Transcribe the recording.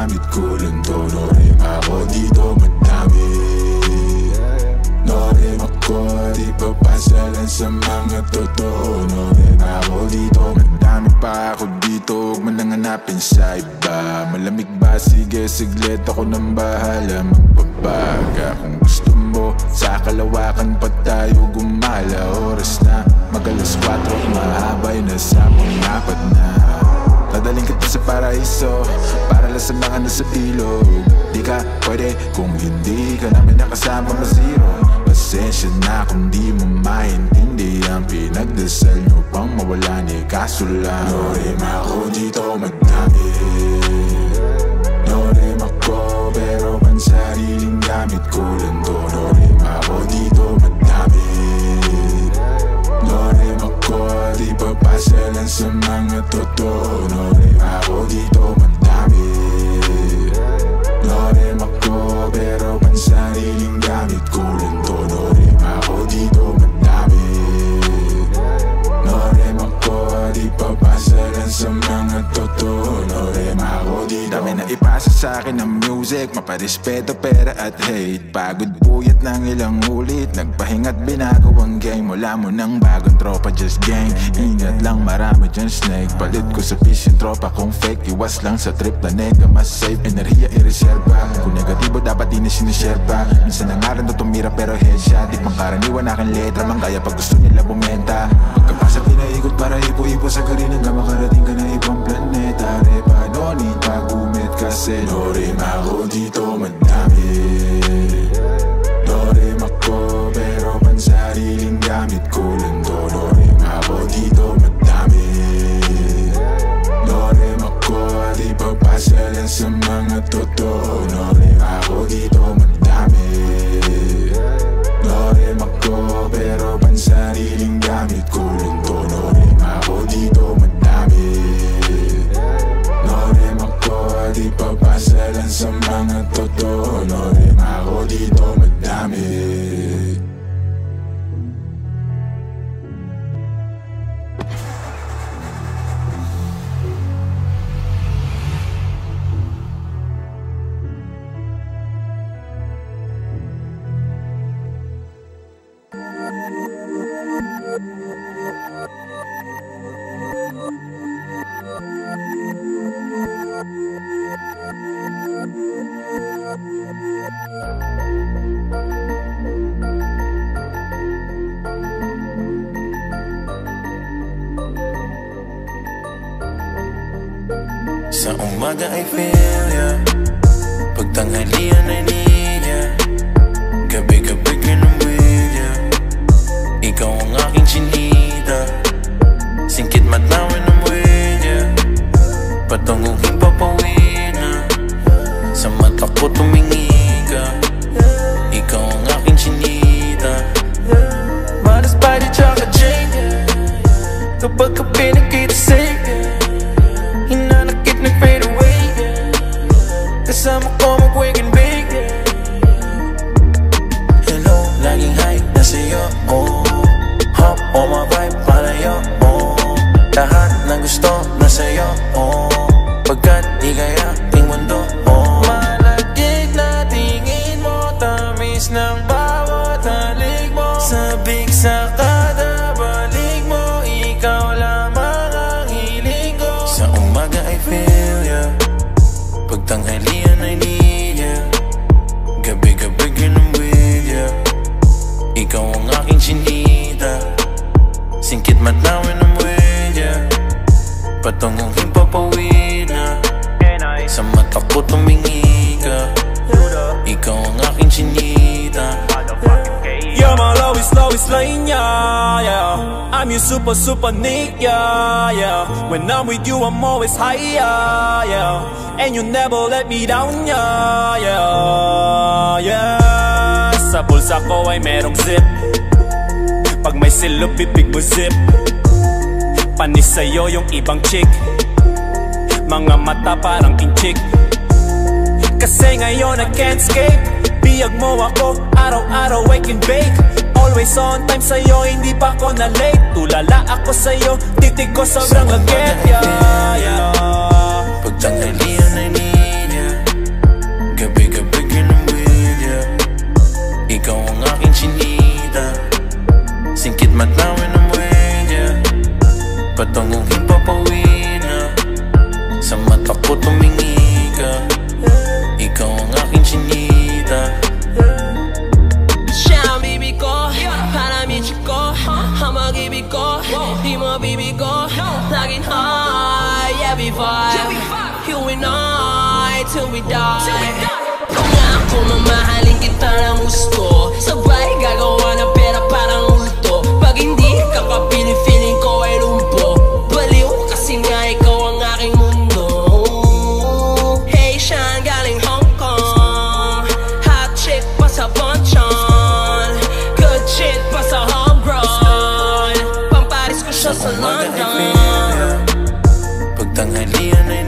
gamit ko lang to Norem ako dito madami. Norem ako di papasya lang sa mga totoo. Norem ako dito madami pa ako dito. Huwag man nang hanapin sa iba. Malamig ba? Sige siglit ako nang bahala Magpapaga kung gusto mo Sa kalawakan pa tayo gumala. Oras na. Magalas 4 Mahaba na sa pangapat na. Dadaling kita sa paraiso Para lang sa mga nasa ilog Di ka pwede kung hindi ka namin nakasama ma-zero. Pasensya na kung di mo maintindihan. Pinagdasal nyo pang mawala ni kaso lang? No rin ako dito madami No rin ako pero pansariling gamit ko lang to. No rin ako dito madami No rin ako di papasa lang sa mga totoo rin ako dito Dami na ipasa sa akin ng music Maparespeto, pera at hate. Pagod puyat ng ilang ulit Nagpahinga't binago. Ang game Wala mo ng bagong tropa, just gang Ingat lang marami dyan snake. Palit ko sa fish tropa kung fake. Iwas lang sa trip na nega Mas safe, enerhiya i-reserva. Kung negatibo dapat di na sinishare pa Minsan nangaran na tumira pero headshot. Di pang karaniwan aking letra Manggaya pag gusto nila bumenta Pagkapasa pinaikot para ipo-ipo sa karin Hanggang makarating ka na ibang planeta Repa, no need pag-umit kasi No rin ako dito madami No rin ako pero pansariling gamit ko lang to No rin ako dito madami No rin ako di papasa lang sa mga totoo totoo Sa umaga ay feel ya Pag tanghalian ay niya Gabi-gabi kinumwil ya Ikaw ang aking chinita. Singkit matawin ng wheel ya Patungong hipapawin na Sa mata ko tumingi ka. Ikaw ang aking chinita. Maras by the chocolate chain Kapag ka Kasama ko mag-wake and bake Hello, laging high na sa'yo oh. Hop on my vibe, palayo oh. Lahat ng gusto na sa'yo oh. Pagkat di kaya ting mundo oh. Malagig na tingin mo Tamis ng bawat halik mo Sabik sa kada balik mo Ikaw lamang ang hiling ko Sa umaga ay feel ya Pag tanghalian ay need ya Gabi-gabi ginamwid ya Ikaw ang aking chinita. Singkit matawin ng wid ya Patungong himpapawid na Sa mata ko tumingi ka. Ikaw ang aking chinita lowest, lowest line, yeah, yeah. I'm your super, super Nick, yeah, yeah. When I'm with you, I'm always high, yeah. And you never let me down, yeah, yeah, yeah. Sa bulsa ko ay merong zip. Pag may silop, bibig mo zip. Panis sa'yo yung ibang chick. Mga mata parang kinchik. Kasi ngayon I can't escape Biyag mo ako, araw-araw I can bake Always on time sa'yo, hindi pa ako na late Tulala ako sa'yo, titig ko sobrang agad yeah, yeah. Pag tanghalian we die? Till we die. Kung nga ako mamahalin kita ng gusto Sabay gagawa ng pera parang ulto Pag hindi ka kapili feeling ko ay lumpo Baliw kasi nga ikaw ang aking mundo Hey Haitian galing Hong Kong Hot chick pa sa Bonchon Good shit pa sa homegrown Pamparis ko siya sa London Pagtanghalian ay